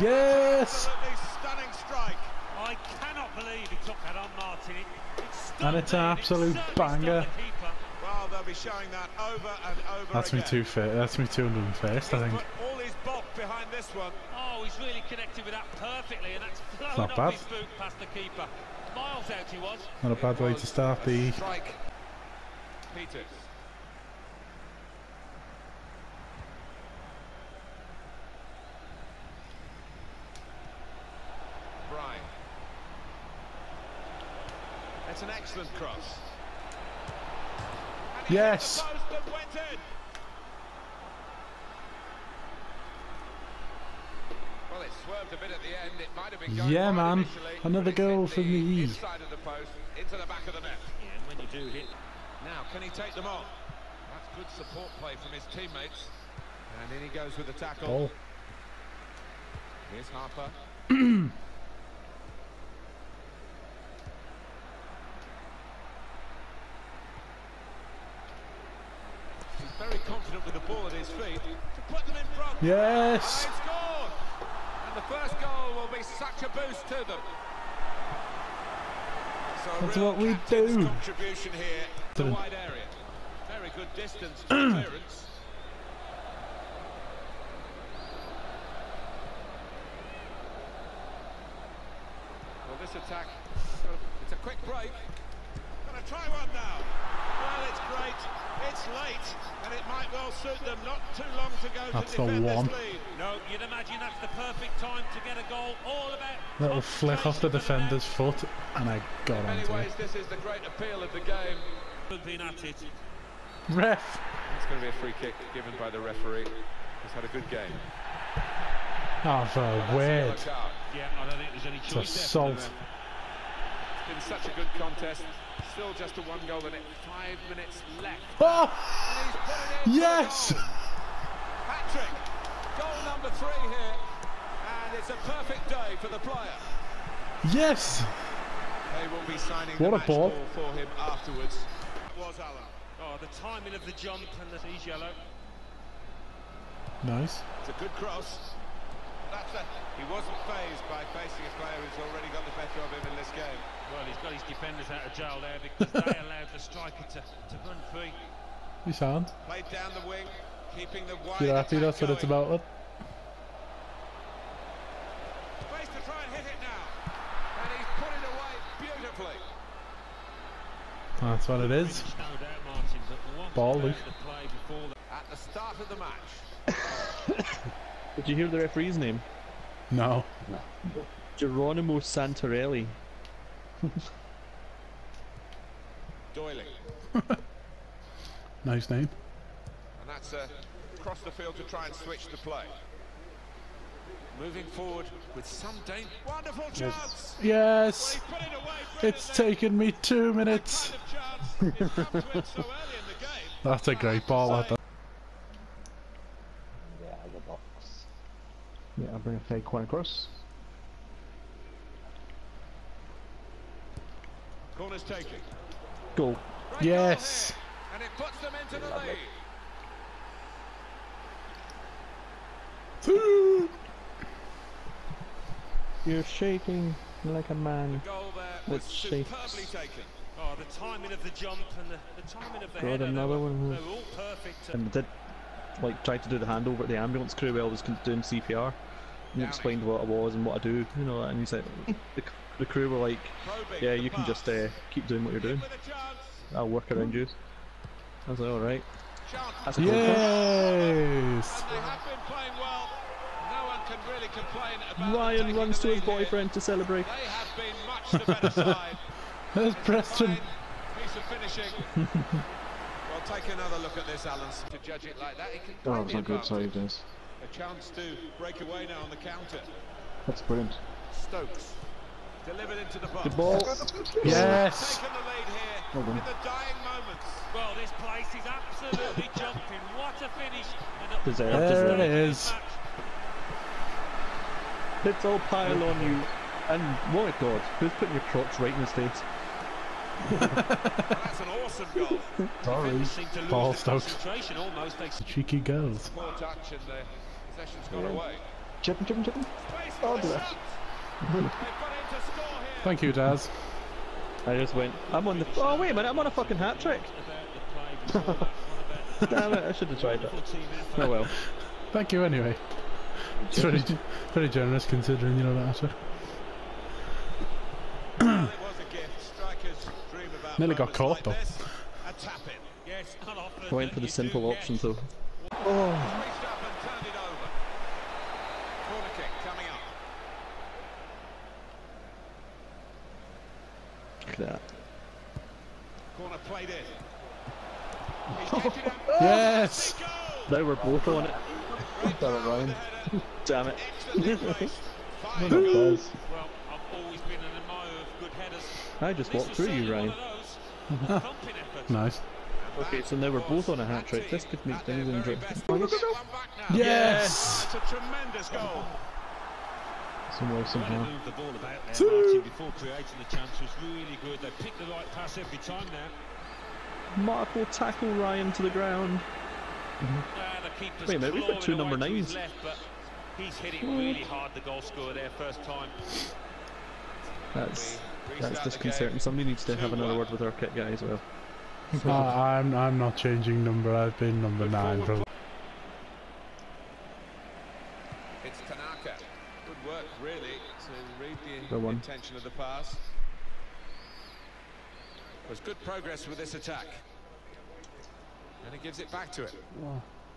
Yes! Stunning strike. I cannot believe he took that on Martin. It, it And it's an there, it absolute banger. stopped the keeper. Well, they'll be showing that over and over That's me again. two fit. That's me 201st, I think. Put all his bulk behind this one. Oh, he's really connected with that perfectly, and that's flown not off bad. his boot past the keeper. Miles out he was. Not a bad way to start the. Strike. Peters. Brian. That's an excellent cross. And he hit Yes. the post and went in. Well, it swerved a bit at the end. It might have been going Yeah, man. initially, Another but it's hit goal for the me. Inside of the post, into the back of the net. Yeah, and when you do hit, Now, can he take them on? That's good support play from his teammates. And in he goes with the tackle. Ball. Here's Harper. He's confident with the ball at his feet to put them in front. Yes! And! The first goal will be such a boost to them. So That's what we do. contribution here to the wide area. Very good distance clearance. Well, this attack, it's a quick break. Gonna try one now. Well, it's great. It's late, and it might well suit them. Not too long to go That's to the defend one. this lead. no, you'd imagine that's the perfect time to get a goal. All about Little flick off the concentration defender's foot, and I got In many onto it. this is the great appeal of the game. Good being at it. Ref! It's going to be a free kick given by the referee. He's had a good game. Oh, for That's a a word. Yeah, I don't think there's any It's choice there. assault. It's been such a good contest. Still just a one goal in it. Five minutes left. Oh! And he's put it in for the Yes! goal. Patrick, goal number three here. And it's a perfect day for the player. Yes! They will be signing What the a match ball. ball for him afterwards. Was Alan. Oh, the timing of the jump and the he's yellow. Nice. It's a good cross. That's a, he wasn't phased by facing a player who's already got the better of him in this game. Well, he's got his defenders out of jail there because they allowed the striker to, to run free. You sound. Played down the wing, keeping the wide You're happy attack that's what it's going. about? Space to try and hit it now. And he's put it away beautifully. That's what it is. Finished, no doubt, Martin, but what Ball, Luke. the play before that? At the start of the match. Did you hear the referee's name? No. Geronimo Santarelli. Doyley. Nice name. And that's uh, across the field to try and switch the play. Moving forward with some danger. Wonderful chance! Well, Yes! he put it away It's taken me two minutes. Kind of chance. It's come to it so early in the game. That's a great ball, that. Yeah, the box. Yeah, I'll bring a fake one across. Corner's taken. Goal. Great Yes. goal here, And it puts them into the lead. You're shaking like a man. Goal there was That shakes. taken. Oh, the timing of the jump and the, the timing of the Got header. another one. They were all perfect. And did like try to do the handover at the ambulance crew while I was doing CPR. And he explained what it was and what I do, you know, and he said the, crew were like, "Yeah, you can just uh, keep doing what you're doing. With a chance. I'll work around you." I was like, "All right." That's a good. Yes! And they have been playing well. No really complain about them Ryan runs to his lead here. boyfriend to celebrate. They have been much the better side. There's Preston. fine Piece of finishing. well, take another look at this, Alan. To judge it like that, he can Oh, play was a good advantage. save, this. A chance to break away now on the counter. That's brilliant. Stokes delivered into the box. Good ball. Yes! Taken the Well done. in the dying moments. Well, this place is absolutely jumping. What a finish. And a- Deserved, what a There start it to this is. match. It's all pile on you. And my God, who's putting your crotch right in his face? That's an awesome goal. Sorry. Seemed to lose Ball the Stokes. concentration almost. They Cheeky girls. Poor touch and uh, Possession's gone away. Chip him, chip him, chip him. Oh, bless. Shot. They've got in to score here. Thank you, Daz. I just went, I'm on the. Oh, wait a minute, I'm on a fucking hat trick. About the play before that, one about the Damn it, I should have tried that. wonderful team effort. Oh well. Thank you anyway. It's very, very generous considering you know that answer. Well, it was a gift. Strikers dream about Nearly got caught, though. this. A tap in. Yes, unoften I went for the simple option, though. Oh, Reached up and turned it over. Corner kick coming up. Look that. Corner played in. It. Yes! Goal! Now we're both on it. Damn it, power Ryan. with the header. Damn it. Excellently placed. Fine Well, goal. Buzz. Well, I've always been an admirer of good headers. I just walked through you, certainly Ryan. one of those. A thumping effort. Nice. Okay, so now we're both on a hat trick. This could make things interesting. Look at one back now. Yes! Ah, It's a tremendous goal. Some way, somehow. move the ball about there, Martin, before creating the chance was really good. They picked the right pass every time now. Mark will tackle Ryan to the ground. The Wait a minute, we've got two number to nines. Left, but he's hit it really hard, the goal scorer there, first time. That's that's disconcerting. Somebody needs to have another 2-1. word with our kit guy as well. Uh, I'm I'm not changing number. I've been number nine for. It's Tanaka. Good work, really, to read the intention of the pass. Was good progress with this attack. And he gives it back to it.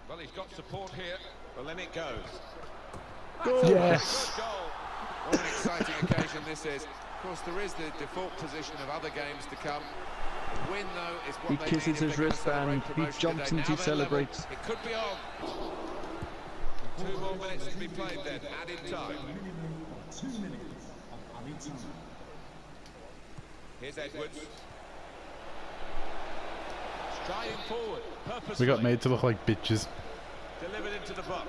Well, he's got support here. Well, then it goes. Yes! Good goal. What an exciting occasion this is. Of course, there is the default position of other games to come. The win, though, is what He they kisses need his wristband, he jumps today. and Now he they're level. celebrates. It could be on. Two more minutes to be played then, added time. Here's Edwards. Striding forward, purposefully. We got made to look like bitches. Delivered into the box.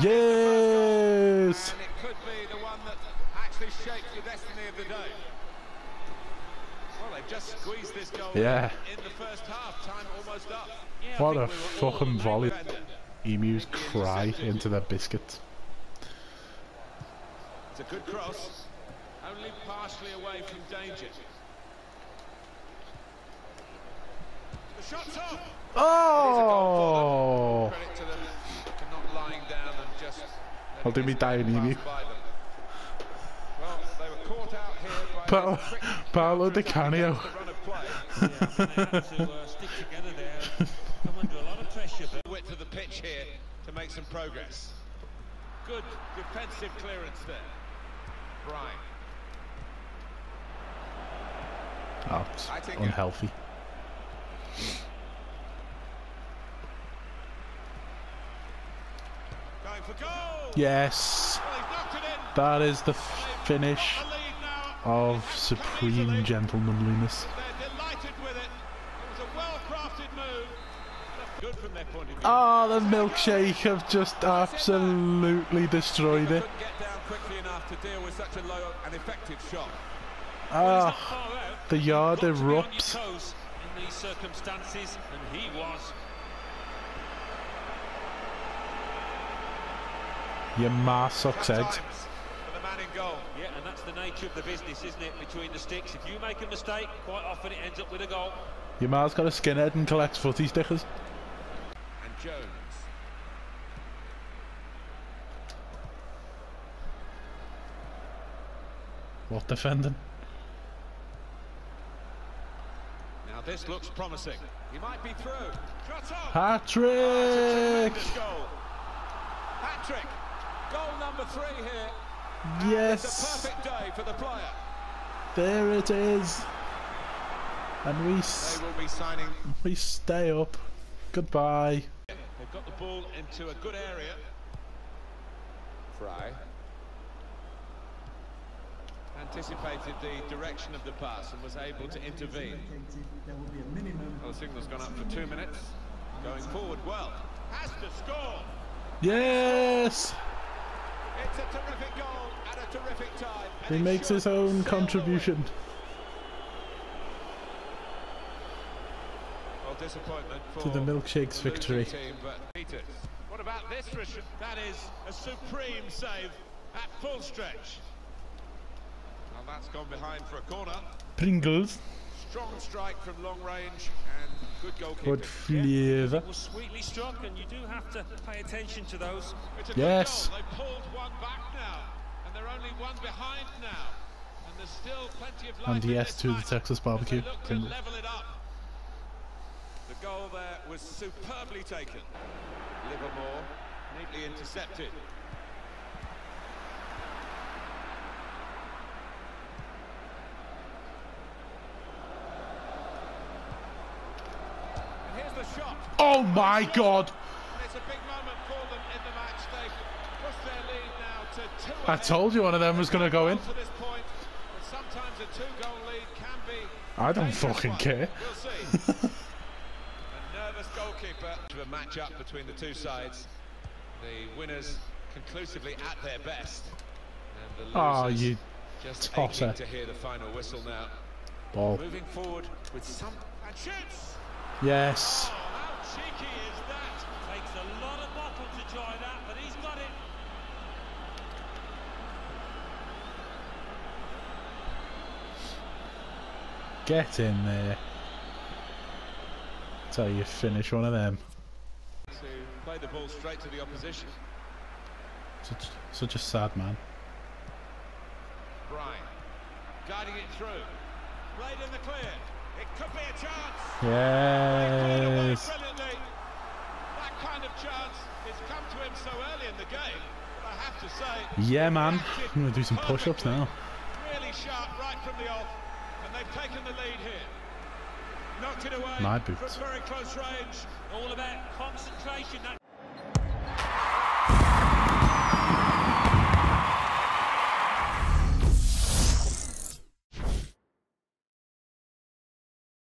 Yes! And it could be the one that actually shapes the destiny of the day. Well, they've just squeezed this goal Yeah. in the first half. Time almost up. Yeah, What a we fucking volley. Emus cry into their biscuits. It's a good cross. Only partially away from danger. The shot's off. Oh! Credit to them for not lying down and just. I'll do me dying emu. Well, they were caught out here by Pa- this quick Paolo counter Di Canio. against the run of play. Yeah, they had to stick together there. Come under a lot of pressure, but width of the pitch here to make some progress. Good defensive clearance there. Brian. Oh, it's unhealthy. Going for goal. Yes! Well, he's knocked it in. That is the finish got the lead now. of supreme gentlemanliness. They're delighted with it. It was a well-crafted move. Good from their point of view. Oh, the milkshake have just absolutely destroyed it. Couldn't get down quickly enough to deal with such a low and effective shot. well, he's not Ah, far out. the yard You've got to be on your erupts. in these circumstances, and he was. your ma sucks eggs. for the man in goal. Yeah, and that's the nature of the business, isn't it? Between the sticks, if you make a mistake, quite often it ends up with a goal. Your ma's got a skinhead and collects footy stickers. And Jones. What defending? Now this looks promising. He might be through. Shot on. Hat trick! Goal. Hat trick. Goal number three here. It's a Yes! perfect day for the player. There it is. And we They will be signing. we stay up. Goodbye. They've got the ball into a good area. Fry. Anticipated the direction of the pass and was able to intervene. Well, the signal's gone up for two minutes. Going forward well. Has to score. Yes! It's a terrific goal at a terrific time. He makes his own contribution. Well, disappointment for To the Milkshakes the victory. Team. What about this, Richard? That is a supreme save at full stretch. Well, that's gone behind for a corner. Pringles. Strong strike from long range and good goalkeeping. Good flavour. It was sweetly struck, and you do have to pay attention to those. It's a good Yes. goal. They pulled one back now, and they're only one behind now. And there's still plenty of life And yes to the Texas barbecue. To Pringles. level it up. The goal there was superbly taken. Livermore neatly intercepted. And here's the shot. Oh my god! And it's a big moment for them in the match. They've pushed their lead now my God. I told you one of them was going to go in. To this point, but sometimes a two-goal lead can be. I don't fucking care. A nervous goalkeeper to a match-up between the two sides. The winners conclusively at their best, and the Oh, you just tosser. to hear the final whistle now. ball. Moving forward with some and shoots. Yes. Oh. Cheeky is that? Takes a lot of bottle to try that, but he's got it. Get in there. That's how you finish one of them. To play the ball straight to the opposition. Such, such a sad man. Brian, guiding it through. Played in the clear. It could be a chance. Yes. That kind of chance has come to him so early in the game. But I have to say, Yeah, man. I'm going to do some push ups now. Really sharp right from the off, and they've taken the lead here. Knocked it away My from boots. very close range. All about concentration. That